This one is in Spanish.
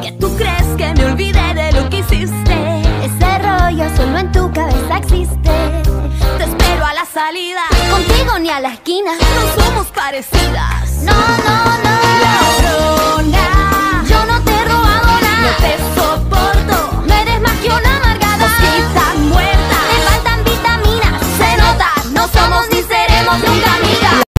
Que tú crees que me olvidé de lo que hiciste. Ese rollo solo en tu cabeza existe. Te espero a la salida. Contigo ni a la esquina. No somos parecidas.